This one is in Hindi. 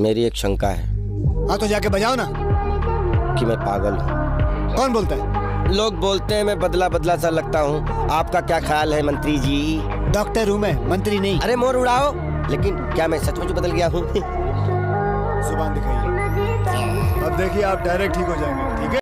मेरी एक शंका है। हाँ तो जाके बजाओ ना। कि मैं पागल हूँ। कौन बोलता है? लोग बोलते हैं मैं बदला बदला सा लगता हूँ। आपका क्या ख्याल है मंत्री जी? डॉक्टर हूँ मैं मंत्री नहीं। अरे मोर उड़ाओ। लेकिन क्या मैं सचमुच बदल गया हूँ? ज़ुबान दिखाइए। अब देखिए आप डायरेक्ट ठीक हो जाएँगे ठीक है?